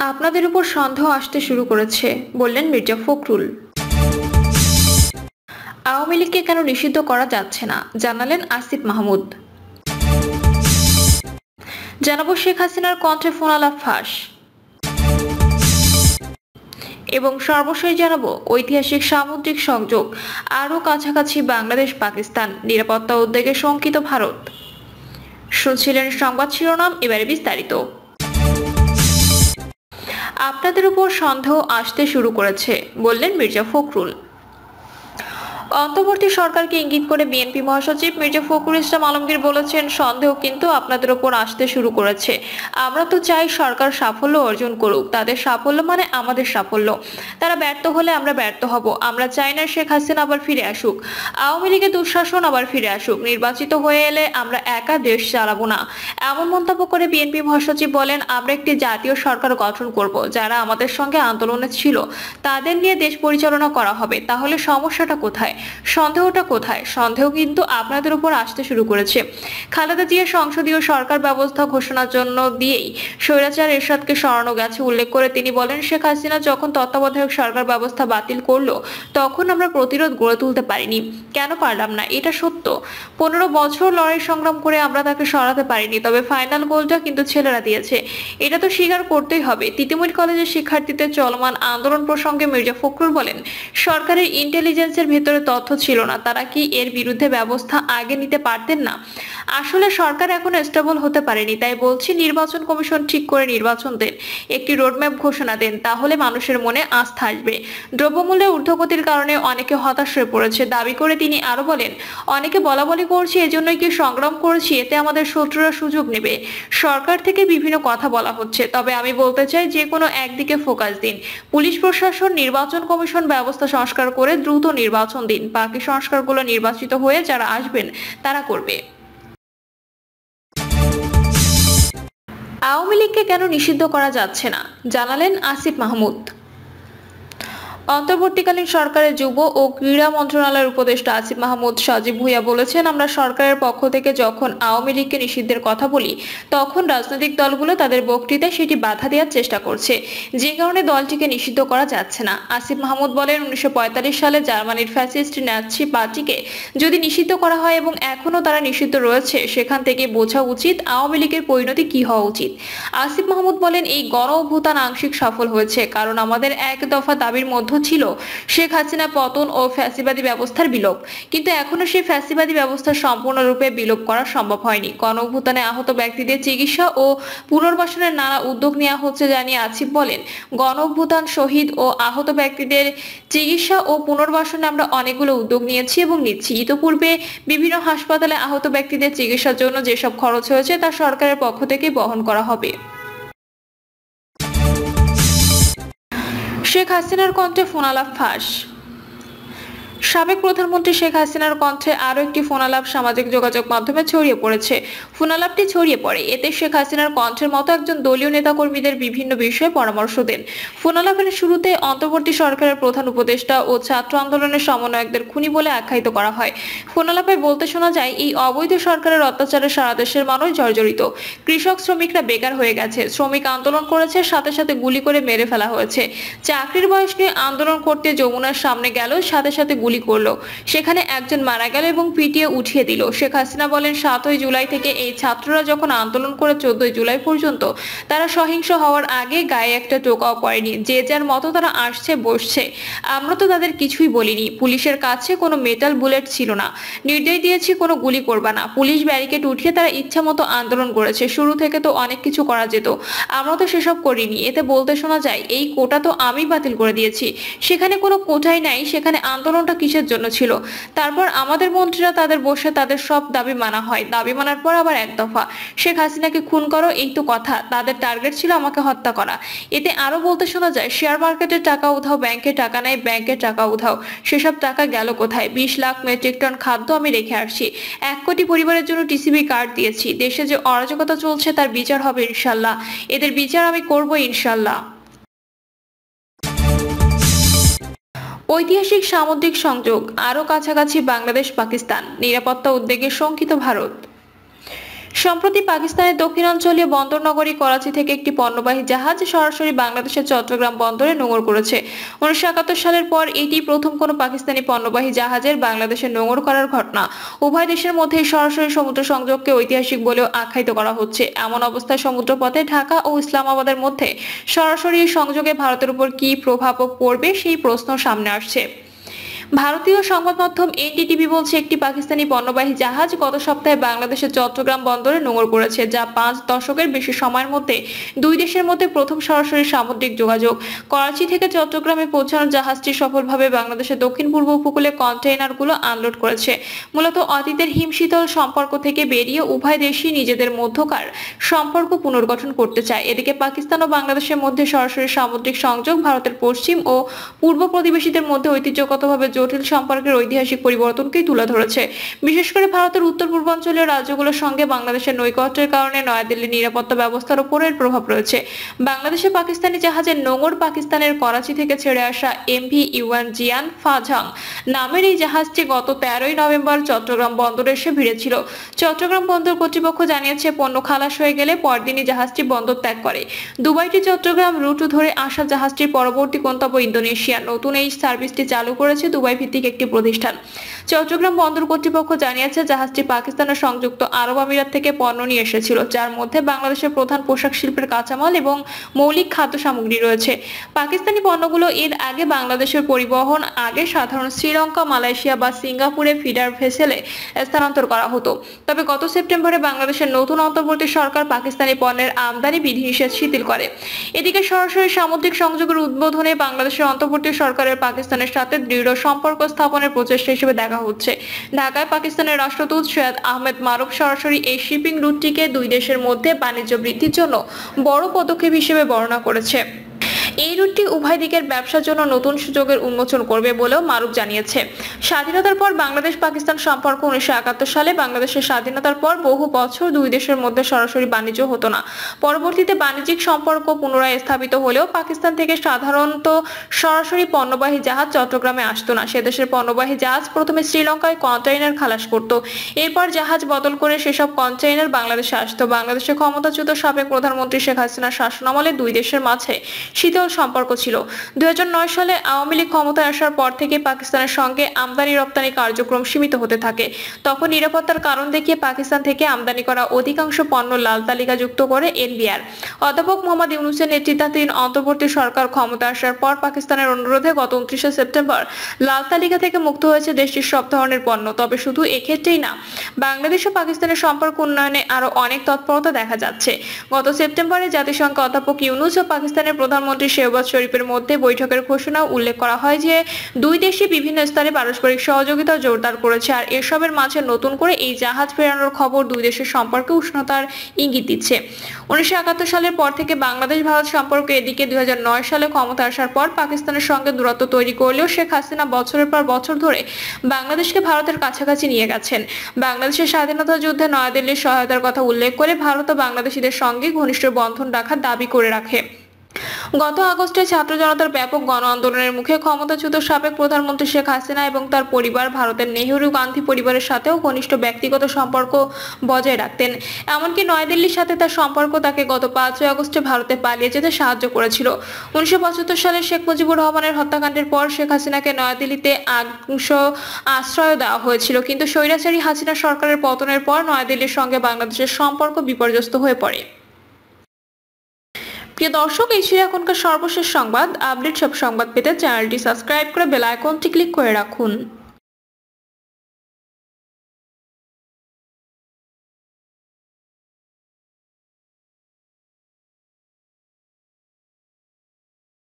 আপনাদের উপর সন্দেহ আসতে শুরু করেছে, বললেন মির্জা ফখরুল। আওয়ামী লীগকে কেন নিষিদ্ধ করা যাচ্ছে না? জানালেন আসিফ মাহমুদ। জানাব শেখ হাসিনার কণ্ঠে ফোনালাপ ফাঁস। এবং সর্বশেষ জানাব ঐতিহাসিক সামুদ্রিক সংযোগ, আরও কাছাকাছি বাংলাদেশ, পাকিস্তান, নিরাপত্তা উদ্বেগে শঙ্কিত ভারত। শুনছিলেন সংবাদ শিরোনাম, এবারে বিস্তারিত। আপনাদের উপর সন্দেহ আসতে শুরু করেছে বললেন মির্জা ফখরুল। অন্তর্বর্তী সরকারকে ইঙ্গিত করে বিএনপি মহাসচিব মির্জা ফখরুল ইসলাম আলমগীর বলেছেন, সন্দেহ কিন্তু আপনাদের ওপর আসতে শুরু করেছে। আমরা তো চাই সরকার সাফল্য অর্জন করুক। তাদের সাফল্য মানে আমাদের সাফল্য। তারা ব্যর্থ হলে আমরা ব্যর্থ হব। আমরা চাই না শেখ হাসিনা আবার ফিরে আসুক। আওয়ামী লীগের দুঃশাসন আবার ফিরে আসুক। নির্বাচিত হয়ে এলে আমরা একা দেশ চালাবো না। এমন মন্তব্য করে বিএনপি মহাসচিব বলেন, আমরা একটি জাতীয় সরকার গঠন করব, যারা আমাদের সঙ্গে আন্দোলনে ছিল। তাদের নিয়ে দেশ পরিচালনা করা হবে। তাহলে সমস্যাটা কোথায়? সন্দেহটা কোথায়? সন্দেহ কিন্তু আপনাদের উপর আসতে শুরু করেছে। খালেদা জিয়া সংসদীয় সরকার ব্যবস্থা ঘোষণার জন্য দিয়েই স্বৈরাচার এরশাদকে সরানো গেছে। উল্লেখ করে তিনি বলেন, শেখ হাসিনা যখন তত্ত্বাবধায়ক সরকার ব্যবস্থা বাতিল করল, তখন আমরা প্রতিরোধ গড়ে তুলতে পারিনি। কেন পারলাম না? এটা সত্য। পনেরো বছর লড়াই সংগ্রাম করে আমরা তাকে সরাতে পারিনি, তবে ফাইনাল গোলটা কিন্তু ছেলেরা দিয়েছে। এটা তো স্বীকার করতেই হবে। তিতুমির কলেজের শিক্ষার্থীদের চলমান আন্দোলন প্রসঙ্গে মির্জা ফখরুল বলেন, সরকারের ইন্টেলিজেন্সের ভেতরে তথ্য ছিল না। তারা কি এর বিরুদ্ধে ব্যবস্থা আগে নিতে পারতেন না? আসলে সরকার এখন স্টেবল হতে পারেনি, তাই বলছি নির্বাচন কমিশন ঠিক করে নির্বাচন দেন। একটি রোডম্যাপ ঘোষণা দেন, তাহলে মানুষের মনে আস্থা আসবে। দ্রব্যমূল্যে ঊর্ধ্বগতির কারণে অনেকে হতাশ হয়ে পড়েছে। দাবি করে তিনি আরও বলেন, অনেকে বলা বলি করছি, এজন্যই কি সংগ্রাম করছি? এতে আমাদের শত্রুরা সুযোগ নেবে। সরকার থেকে বিভিন্ন কথা বলা হচ্ছে, তবে আমি বলতে চাই যে কোনো একদিকে ফোকাস দিন। পুলিশ প্রশাসন, নির্বাচন কমিশন ব্যবস্থা সংস্কার করে দ্রুত নির্বাচন দিন। বাকি সংস্কারগুলো নির্বাচিত হয়ে যারা আসবেন, তারা করবে। আওয়ামী লীগকে কেন নিষিদ্ধ করা যাচ্ছে না? জানালেন আসিফ মাহমুদ। অন্তর্বর্তীকালীন সরকারের যুব ও ক্রীড়া মন্ত্রণালয়ের উপদেষ্টা আসিফ মাহমুদ সাজিব ভুইয়া বলেছেন, আমরা সরকারের পক্ষ থেকে যখন আওয়ামী লীগকে নিষিদ্ধের কথা বলি, তখন রাজনৈতিক দলগুলো তাদের বক্তৃতায় সেটি বাধা দেওয়ার চেষ্টা করছে। যে কারণে দলটিকে নিষিদ্ধ করা যাচ্ছে না। আসিফ মাহমুদ বলেন, উনিশশো পঁয়তাল্লিশ সালে জার্মানির ফ্যাসিস্ট ন্যাচি পার্টিকে যদি নিষিদ্ধ করা হয় এবং এখনও তারা নিষিদ্ধ রয়েছে, সেখান থেকে বোঝা উচিত আওয়ামী লীগের পরিণতি কি হওয়া উচিত। আসিফ মাহমুদ বলেন, এই গণ অভ্যুত্থান আংশিক সফল হয়েছে, কারণ আমাদের এক দফা দাবির মধ্য ছিল। শেখ হাসিনা পতন ও ফ্যাসিবাদী ব্যবস্থার বিলোপ। কিন্তু এখনও সেই ফ্যাসিবাদী ব্যবস্থা সম্পূর্ণরূপে বিলোপ করা সম্ভব হয়নি। গণ অভ্যুত্থানে আহত ব্যক্তিদের চিকিৎসা ও পুনর্বাসনের নানা উদ্যোগ নেওয়া হচ্ছে জানিয়ে আসিফ বলেন গণ অভ্যুত্থান শহীদ ও আহত ব্যক্তিদের চিকিৎসা ও পুনর্বাসনে আমরা অনেকগুলো উদ্যোগ নিয়েছি এবং নিচ্ছি। ইতোপূর্বে বিভিন্ন হাসপাতালে আহত ব্যক্তিদের চিকিৎসার জন্য যেসব খরচ হয়েছে তা সরকারের পক্ষ থেকে বহন করা হবে। শেখ হাসিনার কণ্ঠে ফোনালাপ ফাঁস। সাবেক প্রধানমন্ত্রী শেখ হাসিনার কণ্ঠে আরও একটি ফোনালাপ সামাজিক যোগাযোগ মাধ্যমে ছড়িয়ে পড়েছে। ফোনালাপটি ছড়িয়ে পড়ে। এতে শেখ হাসিনার কণ্ঠের মতো একজন দলীয় নেতাকর্মীদের বিভিন্ন বিষয়ে পরামর্শ দেন। ফোনালাপের শুরুতে অন্তর্বর্তী সরকারের প্রধান উপদেষ্টা ও ছাত্র আন্দোলনের সমন্বয়কদের খুনি বলে আখ্যায়িত করা হয়। ফোনালাপে বলতে শোনা যায়, এই অবৈধ সরকারের অত্যাচারে সারা দেশের মানুষ জর্জরিত। কৃষক শ্রমিকরা বেকার হয়ে গেছে। শ্রমিক আন্দোলন করেছে, সাথে সাথে গুলি করে মেরে ফেলা হয়েছে। চাকরির বয়স নিয়ে আন্দোলন করতে যমুনার সামনে গেল সাথে সাথে গুলি করল। সেখানে একজন মারা গেল এবং পিটিয়ে উঠিয়ে দিল। শেখ হাসিনা বলেন, সাতই জুলাই থেকে এই ছাত্ররা যখন আন্দোলন করে চোদ্দই জুলাই পর্যন্ত, তারা সহিংস হওয়ার আগে গায়ে একটা টোকাও পড়েনি। যে যার মতো তারা আসছে, বসছে। আমরা তো তাদের কিছুই বলিনি। পুলিশের কাছে কোনো মেটাল বুলেট ছিল না। নির্দেশ দিয়েছি, কোনো গুলি করবা না। পুলিশ ব্যারিকেড উঠিয়ে তারা ইচ্ছা মতো আন্দোলন করেছে। শুরু থেকে তো অনেক কিছু করা যেত। আমরা তো সেসব করিনি। এতে বলতে শোনা যায়, এই কোটা তো আমি বাতিল করে দিয়েছি। সেখানে কোনো কোটাই নাই। সেখানে আন্দোলনটা কিসের জন্য ছিল। তারপর আমাদের মন্ত্রীরা তাদের বসে তাদের সব দাবি মানা হয়। দাবি মানার পর আবার এক দফা, শেখ হাসিনাকে খুন করো, এই তো কথা। তাদের টার্গেট ছিল আমাকে হত্যা করা। এতে আরও বলতে শোনা যায়, শেয়ার মার্কেটের টাকা উধাও, ব্যাংকে টাকা নেয় ব্যাংকের টাকা উধাও। সেসব টাকা গেল কোথায়? বিশ লাখ মেট্রিক টন খাদ্য আমি রেখে আসছি। এক কোটি পরিবারের জন্য টিসিবি কার্ড দিয়েছি। দেশে যে অরাজকতা চলছে, তার বিচার হবে ইনশাল্লাহ। এদের বিচার আমি করব ইনশাল্লাহ। ঐতিহাসিক সামুদ্রিক সংযোগ আরও কাছাকাছি বাংলাদেশ পাকিস্তান নিরাপত্তা উদ্বেগে শঙ্কিত ভারত। সম্প্রতি পাকিস্তানের দক্ষিণাঞ্চলীয় বন্দর নগরী করাচি থেকে একটি পণ্যবাহী জাহাজ সরাসরি বাংলাদেশের চট্টগ্রাম বন্দরে নোঙর করেছে। উনিশশো একাত্তর সালের পর এটি প্রথম কোনো পাকিস্তানি পণ্যবাহী জাহাজের বাংলাদেশে নোঙর করার ঘটনা। উভয় দেশের মধ্যে সরাসরি সমুদ্র সংযোগকে ঐতিহাসিক বলেও আখ্যায়িত করা হচ্ছে। এমন অবস্থায় সমুদ্রপথে ঢাকা ও ইসলামাবাদের মধ্যে সরাসরি সংযোগে ভারতের উপর কি প্রভাব পড়বে সেই প্রশ্ন সামনে আসছে। ভারতীয় সংবাদ মাধ্যম এনডিটিভি বলছে, একটি পাকিস্তানি পণ্যবাহী জাহাজ গত সপ্তাহে বাংলাদেশের চট্টগ্রাম বন্দরে নোঙর করেছে, যা পাঁচ দশকের বেশি সময়ের মধ্যে দুই দেশের মধ্যে প্রথম সরাসরি সামুদ্রিক যোগাযোগ। করাচি থেকে চট্টগ্রামে পৌঁছানো জাহাজটি সফলভাবে বাংলাদেশের দক্ষিণ পূর্ব উপকূলে কন্টেইনারগুলো আনলোড করেছে। মূলত অতীতের হিমশীতল সম্পর্ক থেকে বেরিয়ে উভয় দেশই নিজেদের মধ্যকার সম্পর্ক পুনর্গঠন করতে চায়। এদিকে পাকিস্তান ও বাংলাদেশের মধ্যে সরাসরি সামুদ্রিক সংযোগ ভারতের পশ্চিম ও পূর্ব প্রতিবেশীদের মধ্যে ঐতিহ্যগতভাবে জটিল সম্পর্কের ঐতিহাসিক পরিবর্তনকেই তুলে ধরেছে। বিশেষ করে ভারতের উত্তর পূর্বাঞ্চলীয় রাজ্যগুলোর সঙ্গে বাংলাদেশের নৈকট্যের কারণে নয়াদিল্লির নিরাপত্তা ব্যবস্থার উপর এর প্রভাব রয়েছে। বাংলাদেশে পাকিস্তানি জাহাজের নোঙর পাকিস্তানের করাচি থেকে ছেড়ে আসা এমভি ইউয়ান জিয়ান ফাজাং নামের এই জাহাজটি গত তেরোই নভেম্বর চট্টগ্রাম বন্দরে এসে ভিড়েছিল। চট্টগ্রাম বন্দর কর্তৃপক্ষ জানিয়েছে, পণ্য খালাস হয়ে গেলে পরদিনই জাহাজটি বন্দর ত্যাগ করে। দুবাইটি চট্টগ্রাম রুট ধরে আসা জাহাজটির পরবর্তী গন্তব্য ইন্দোনেশিয়া নতুন এই সার্ভিসটি চালু করেছে দুবাই দুবাই ভিত্তিক একটি প্রতিষ্ঠান। চট্টগ্রাম বন্দর কর্তৃপক্ষ জানিয়েছে, জাহাজটি পাকিস্তানের সংযুক্ত আরব আমিরাত থেকে পণ্য নিয়ে এসেছিল, যার মধ্যে বাংলাদেশের প্রধান পোশাক শিল্পের কাঁচামাল এবং মৌলিক খাদ্য সামগ্রী রয়েছে। পাকিস্তানি পণ্যগুলো এর আগে বাংলাদেশের পরিবহন, আগে সাধারণ শ্রীলঙ্কা, মালয়েশিয়া বা সিঙ্গাপুরে ফিডার ভেসেলে স্থানান্তর করা হতো। তবে গত সেপ্টেম্বরে বাংলাদেশের নতুন অন্তর্বর্তী সরকার পাকিস্তানি পণ্যের আমদানি বিধিনিষেধ শিথিল করে। এদিকে সরাসরি সামুদ্রিক সংযোগের উদ্বোধনে বাংলাদেশের অন্তর্বর্তী সরকারের পাকিস্তানের সাথে দৃঢ় সম্পর্ক স্থাপনের প্রচেষ্টা হিসেবে দেখা হচ্ছে। ঢাকায় পাকিস্তানের রাষ্ট্রদূত সৈয়দ আহমেদ মারুফ সরাসরি এই শিপিং রুটটিকে দুই দেশের মধ্যে বাণিজ্য বৃদ্ধির জন্য বড় পদক্ষেপ হিসেবে বর্ণনা করেছে। এই রুটটি উভয় দিকের ব্যবসার জন্য নতুন সুযোগের উন্মোচন করবে বলেও মারুফ জানিয়েছে। স্বাধীনতার পর বাংলাদেশ পাকিস্তান সম্পর্ক উনিশশো একাত্তর সালে বাংলাদেশের স্বাধীনতার পর বহু বছর দুই দেশের মধ্যে সরাসরি বাণিজ্য হতো না। পরবর্তীতে বাণিজ্যিক সম্পর্ক পুনরায় স্থাপিত হলেও পাকিস্তান থেকে সাধারণত সরাসরি পণ্যবাহী জাহাজ চট্টগ্রামে আসতো না। সে দেশের পণ্যবাহী জাহাজ প্রথমে শ্রীলঙ্কায় কন্টেইনার খালাস করত। এরপর জাহাজ বদল করে সেসব কন্টেইনার বাংলাদেশে আসতো। বাংলাদেশের ক্ষমতাচ্যুত সাবেক প্রধানমন্ত্রী শেখ হাসিনার শাসনামলে দুই দেশের মাঝে শীতল সম্পর্ক ছিল। দুই হাজার নয় সালে আওয়ামী লীগ ক্ষমতায় আসার পর থেকে পাকিস্তানের সঙ্গে আমদানি রপ্তানি কার্যক্রম সীমিত হতে থাকে। তখন নিরাপত্তার কারণ দেখিয়ে পাকিস্তান থেকে আমদানি করা অধিকাংশ পণ্য লাল তালিকাযুক্ত করে এনবিআর। অধ্যাপক মোহাম্মদ ইউনুসের নেতৃত্বাধীন অন্তর্বর্তী সরকার ক্ষমতা আসার পর পাকিস্তানের অনুরোধে গত উনত্রিশে সেপ্টেম্বর লাল তালিকা থেকে মুক্ত হয়েছে দেশটির সব ধরনের পণ্য, তবে শুধু এক্ষেত্রেই না, বাংলাদেশ ও পাকিস্তানের সম্পর্ক উন্নয়নে আরও অনেক তৎপরতা দেখা যাচ্ছে। গত সেপ্টেম্বরে জাতিসংঘ অধ্যাপক ইউনুস ও পাকিস্তানের প্রধানমন্ত্রী শেহবাজ শরীফের মধ্যে বৈঠকের ঘোষণা উল্লেখ করা হয় যে দুই দেশই বিভিন্ন স্তরে পারস্পরিক সহযোগিতা জোরদার করেছে। আর এসবের মাঝে নতুন করে এই জাহাজ ফেরানোর খবর দুই দেশের সম্পর্কে উষ্ণতার ইঙ্গিত দিচ্ছে। উনিশশো একাত্তর সালের পর থেকে বাংলাদেশ ভারত সম্পর্ক এদিকে দু হাজার নয় সালে ক্ষমতা আসার পর পাকিস্তানের সঙ্গে দূরত্ব তৈরি করলেও শেখ হাসিনা বছরের পর বছর ধরে বাংলাদেশকে ভারতের কাছাকাছি নিয়ে গেছেন। বাংলাদেশের স্বাধীনতা যুদ্ধে নয়াদিল্লির সহায়তার কথা উল্লেখ করে ভারত ও বাংলাদেশিদের সঙ্গে ঘনিষ্ঠ বন্ধন রাখার দাবি করে রাখে। গত আগস্টে ছাত্র জনতার ব্যাপক গণ আন্দোলনের মুখে ক্ষমতাচ্যুত সাবেক প্রধানমন্ত্রী শেখ হাসিনা এবং তার পরিবার ভারতের নেহরু গান্ধী পরিবারের সাথেও ঘনিষ্ঠ ব্যক্তিগত সম্পর্ক বজায় রাখতেন। এমনকি নয়াদিল্লির সাথে তার সম্পর্ক তাকে গত পাঁচই আগস্টে ভারতে পালিয়ে যেতে সাহায্য করেছিল। উনিশশো পঁচাত্তর সালে শেখ মুজিবুর রহমানের হত্যাকাণ্ডের পর শেখ হাসিনাকে নয়াদিল্লিতে আংশ আশ্রয় দেওয়া হয়েছিল। কিন্তু স্বৈরাচারী হাসিনা সরকারের পতনের পর নয়াদিল্লির সঙ্গে বাংলাদেশের সম্পর্ক বিপর্যস্ত হয়ে পড়ে। প্রিয় দর্শক এই ছিল এখনকার সর্বশেষ সংবাদ, আপডেট সব সংবাদ পেতে চ্যানেলটি সাবস্ক্রাইব করে বেল আইকনটি ক্লিক করে রাখুন।